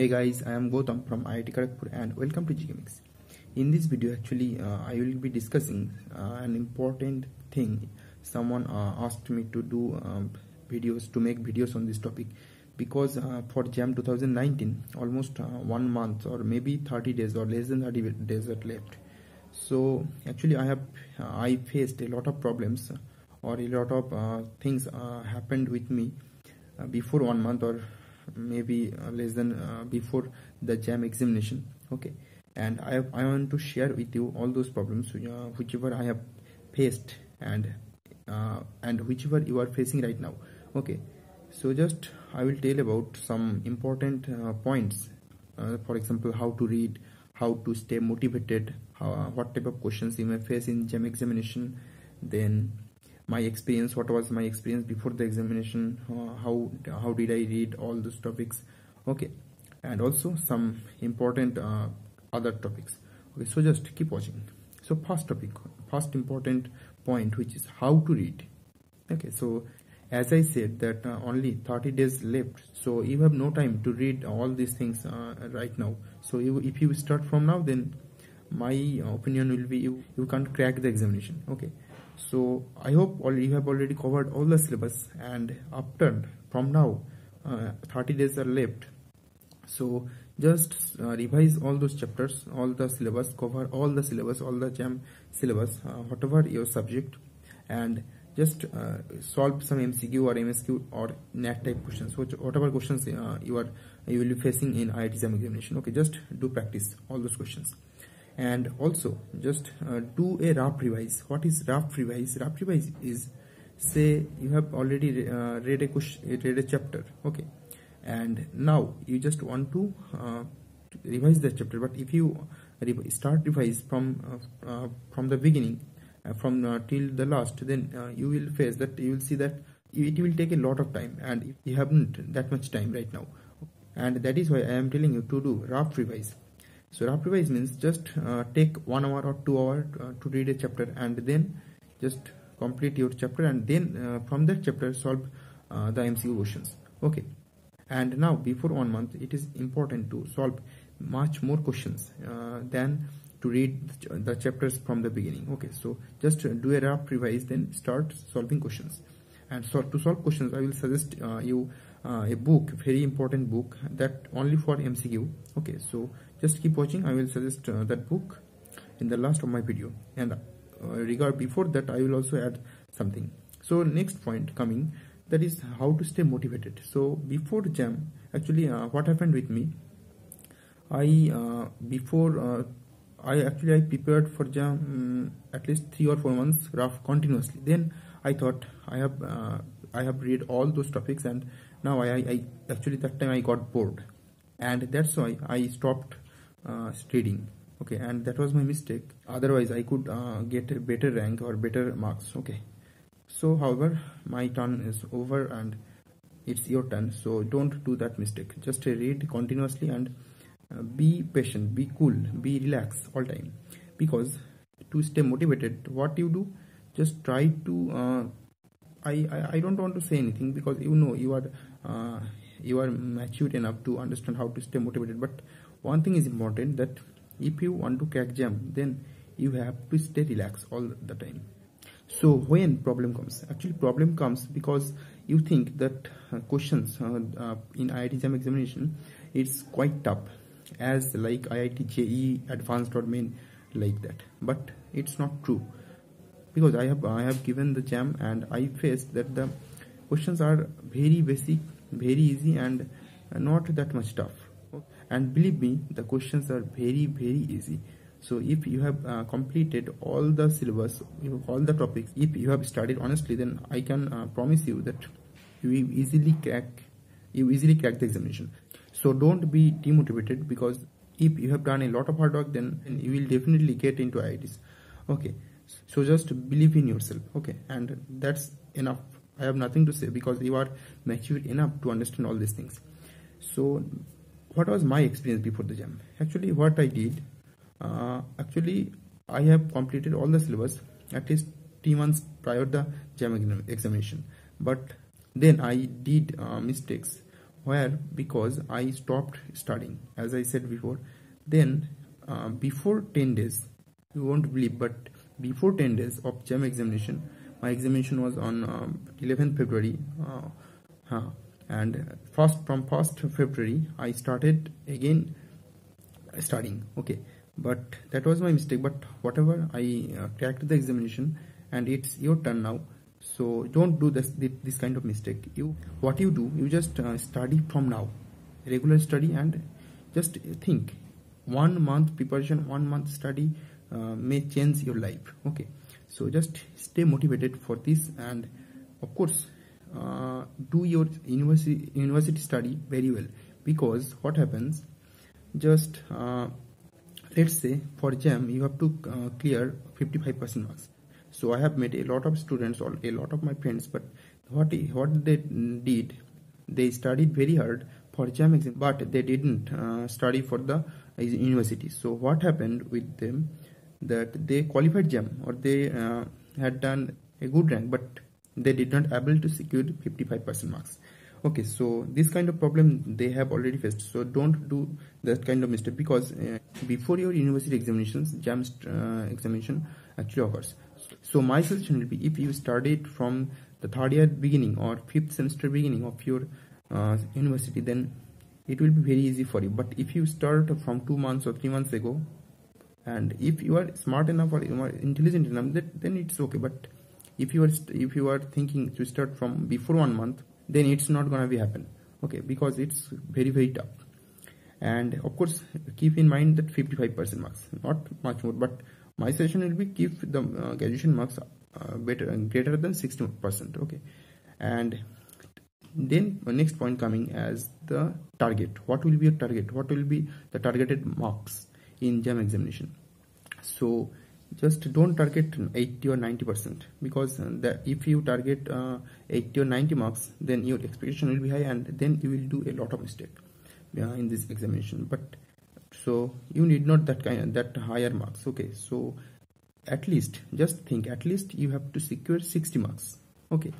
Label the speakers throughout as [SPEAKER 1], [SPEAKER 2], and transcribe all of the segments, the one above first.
[SPEAKER 1] Hey guys, I am Goutam from IIT Kharagpur and welcome to Easy Chemics. In this video actually uh, I will be discussing uh, an important thing. Someone uh, asked me to do um, videos to make videos on this topic because uh, for JAM 2019 almost uh, one month or maybe 30 days or less than 30 days are left. So actually I have uh, I faced a lot of problems or a lot of things happened with me before one month or maybe uh, less than uh, before the jam examination okay? And I, I want to share with you all those problems uh, whichever I have faced and and whichever you are facing right now okay? So just I will tell about some important points. For example how to read how to stay motivated how, what type of questions you may face in jam examination then my experience what was my experience before the examination uh, how how did i read all those topics okay? And also some important uh, other topics. Okay so just keep watching. So first topic first important point which is how to read. Okay so as i said that uh, only 30 days left so you have no time to read all these things uh, right now. So you, if you start from now then my opinion will be you, you can't crack the examination. Okay so i hope all you have already covered all the syllabus and after from now uh, 30 days are left. So just uh, revise all those chapters all the syllabus cover all the syllabus all the jam syllabus uh, whatever your subject and just uh, solve some mcq or msq or nat type questions which whatever questions uh, you are you will be facing in iit examination. Okay just do practice all those questions and also just uh, do a rough revise. What is rough revise? Rough revise is say you have already uh, read a question read a chapter. Okay. And now you just want to uh, revise the chapter. But if you start revise from uh, uh, from the beginning uh, from till the last then you will face that you will see that it will take a lot of time. And you haven't that much time right now. And that is why i am telling you to do rough revise so revise means just uh, take one hour or two hour uh, to read a chapter and then just complete your chapter and then uh, from that chapter solve uh, the MCQ questions. Okay. And now before one month it is important to solve much more questions uh, than to read the chapters from the beginning. Okay. So just do a rough revise then start solving questions. And so to solve questions i will suggest uh, you uh, a book very important book that only for mcq okay. So just keep watching. I will suggest uh, that book in the last of my video. And uh, regard before that i will also add something. So next point coming that is how to stay motivated. So before jam actually uh, what happened with me? I uh, before i actually i prepared for jam um, at least three or four months rough continuously. Then i thought i have uh, i have read all those topics and now I, I actually that time i got bored. And that's why i stopped uh, studying okay and that was my mistake. Otherwise i could uh, get a better rank or better marks. Okay. So however my turn is over and it's your turn. So don't do that mistake. Just read continuously and uh, be patient be cool be relaxed all time. Because to stay motivated what you do just try to uh, I, I, I don't want to say anything because you know you are uh, you are mature enough to understand how to stay motivated. But one thing is important that if you want to crack jam then you have to stay relaxed all the time. So when problem comes actually problem comes because you think that uh, questions uh, uh, in IIT JAM examination it's quite tough as like IIT JEE advanced or main like that. But it's not true because I have I have given the jam and I faced that the questions are very basic very easy and not that much tough and believe me the questions are very very easy. So if you have uh, completed all the syllabus you know, all the topics if you have studied honestly then i can uh, promise you that you easily crack you easily crack the examination. So don't be demotivated because if you have done a lot of hard work then you will definitely get into IITs okay. So just believe in yourself. Okay. And that's enough. I have nothing to say because you are mature enough to understand all these things. So what was my experience before the jam actually what i did uh, actually i have completed all the syllabus at least three months prior the jam examination. But then i did uh, mistakes where because I stopped studying. As I said before then uh, before 10 days you won't believe but before 10 days of JAM examination my examination was on um, 11th February uh, and first from 1st February I started again studying. Okay. But that was my mistake. But whatever I uh, cracked the examination and it's your turn now. So don't do this this kind of mistake. You what you do you just uh, study from now. Regular study and just think. One month preparation one month study uh, may change your life. Okay. So just stay motivated for this and of course uh, do your university university study very well. Because what happens just uh, let's say for jam you have to uh, clear 55 percent marks. So i have met a lot of students or a lot of my friends but what what they did they studied very hard for jam exam but they didn't uh, study for the uh, university. So what happened with them that they qualified jam or they had done a good rank but they did not able to secure 55 percent marks. Okay so this kind of problem they have already faced. So don't do that kind of mistake because uh, before your university examinations jam uh, examination actually occurs. So my suggestion will be if you started from the third year beginning or fifth semester beginning of your uh, university then it will be very easy for you. But if you start from two months or three months ago and if you are smart enough or you are intelligent enough that, then it's okay. But if you are if you are thinking to start from before one month then it's not gonna be happen. Okay because it's very very tough. And of course keep in mind that 55 percent marks not much more but my suggestion will be keep the uh, graduation marks uh, better and greater than 60 percent okay? And then next point coming as the target. What will be your target? What will be the targeted marks in jam examination? So just don't target 80 or 90 percent. Because uh, if you target uh, 80 or 90 marks then your expectation will be high and then you will do a lot of mistake uh, in this examination. But so you need not that kind of, that higher marks okay? So at least just think at least you have to secure 60 marks okay?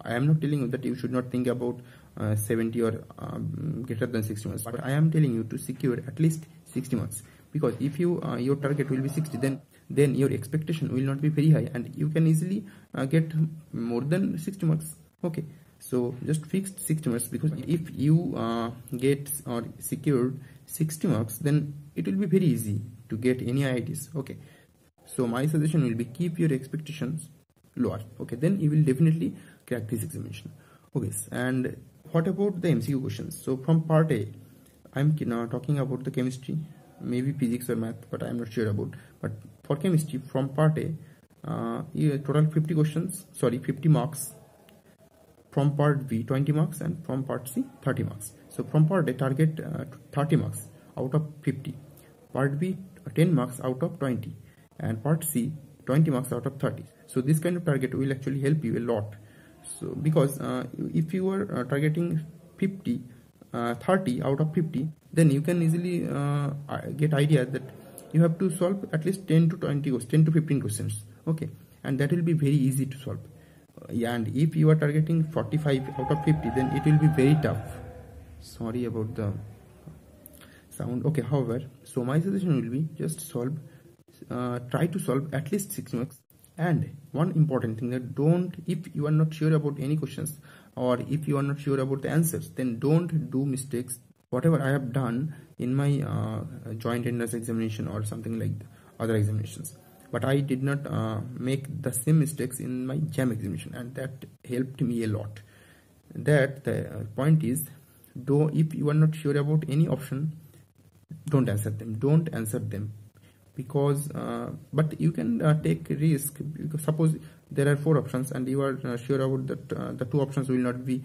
[SPEAKER 1] I am not telling you that you should not think about uh, 70 or um, greater than 60 marks but i am telling you to secure at least 60 marks. Because if you uh, your target will be 60 then then your expectation will not be very high and you can easily uh, get more than 60 marks. Okay. So just fixed 60 marks because if you uh, get or secured 60 marks then it will be very easy to get any IITs okay. So my suggestion will be keep your expectations lower. Okay. Then you will definitely crack this examination. Okay. And what about the MCQ questions? So from part A I'm now talking about the chemistry. Maybe physics or math but I'm not sure about but for chemistry from part A uh, total 50 questions sorry 50 marks. From part B 20 marks and from part C 30 marks. So from part A target uh, 30 marks out of 50 part B 10 marks out of 20 and part C 20 marks out of 30 so this kind of target will actually help you a lot. So because uh, if you are uh, targeting 50 uh, 30 out of 50 then you can easily uh, get idea that you have to solve at least 10 to 20 questions 10 to 15 questions. Okay. And that will be very easy to solve. Uh, and if you are targeting 45 out of 50 then it will be very tough. Sorry about the sound. Okay however so my suggestion will be just solve uh, try to solve at least six marks. And one important thing that don't if you are not sure about any questions or if you are not sure about the answers then don't do mistakes whatever I have done in my uh, joint entrance examination or something like other examinations. But I did not uh, make the same mistakes in my JAM examination and that helped me a lot. That the uh, point is though if you are not sure about any option don't answer them. Don't answer them. Because uh, but you can uh, take risk. Because suppose there are four options and you are uh, sure about that uh, the two options will not be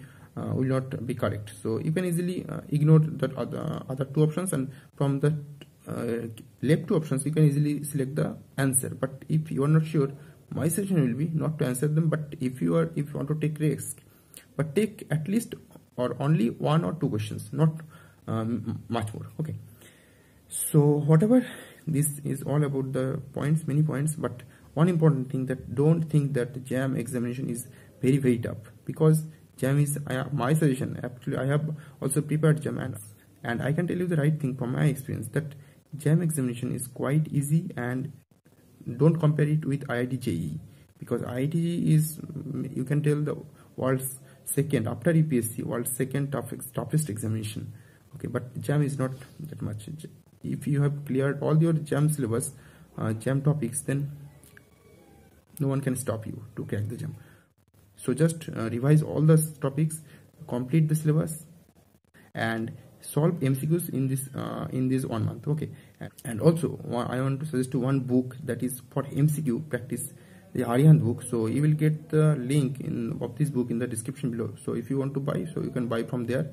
[SPEAKER 1] will not be correct. So you can easily uh, ignore the other, other two options and from the uh, left two options you can easily select the answer. But if you are not sure my suggestion will be not to answer them but if you are if you want to take risk but take at least or only one or two questions not um, much more. Okay. So whatever this is all about the points many points but one important thing that don't think that jam examination is very very tough because jam is my suggestion actually i have also prepared jam and and i can tell you the right thing from my experience that jam examination is quite easy and don't compare it with iit JEE because iit is you can tell the world's second after UPSC world's second toughest, toughest examination. Okay but jam is not that much. If you have cleared all your jam syllabus uh, jam topics then no one can stop you to crack the jam so just uh, revise all the topics complete the syllabus and solve mcqs in this uh, in this one month. Okay. And also i want to suggest to one book that is for mcq practice the Arihant book. So you will get the link in of this book in the description below. So if you want to buy so you can buy from there.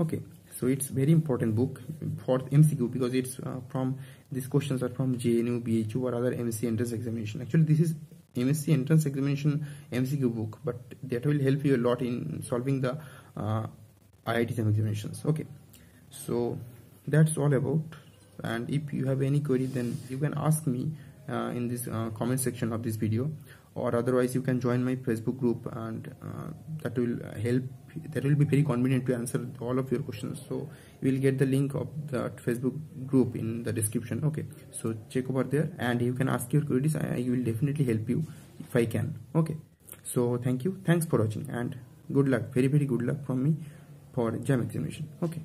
[SPEAKER 1] Okay. So it's very important book for MCQ because it's uh, from these questions are from JNU, BHU or other MSc entrance examination. Actually this is MSc entrance examination MCQ book but that will help you a lot in solving the uh, IIT examinations. Okay. So that's all about and if you have any query then you can ask me uh, in this uh, comment section of this video or otherwise you can join my facebook group and uh, that will help that will be very convenient to answer all of your questions. So you will get the link of the facebook group in the description. Okay. So check over there and you can ask your queries. I, I will definitely help you if i can. Okay. So thank you. Thanks for watching and good luck. Very very good luck from me for jam examination. Okay